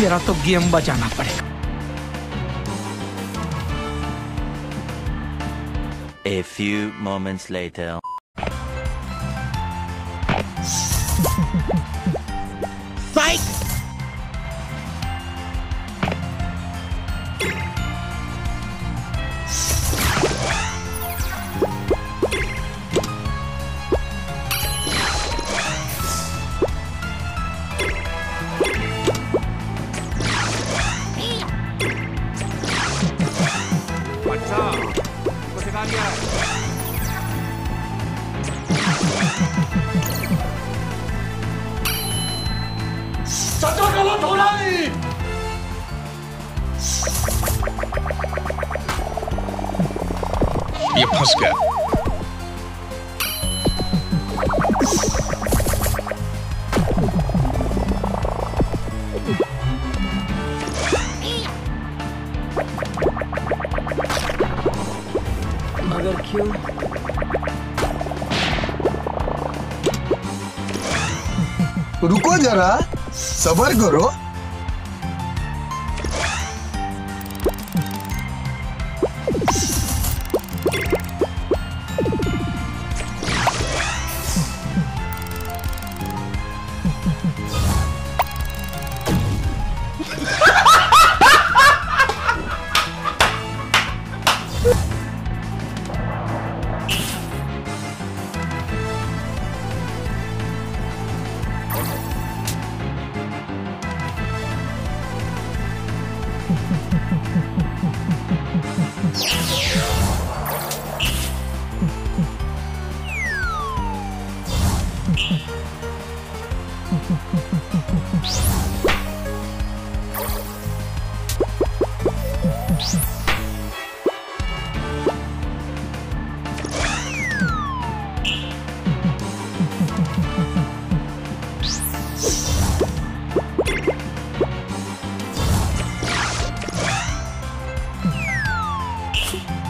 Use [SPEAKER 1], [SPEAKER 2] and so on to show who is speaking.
[SPEAKER 1] तेरा तो गेम बचाना पड़ेगा
[SPEAKER 2] A few moments later.
[SPEAKER 3] 你怕死啊？
[SPEAKER 1] 我得救。
[SPEAKER 4] 鲁哥，咋啦？सबर करो। Thank you.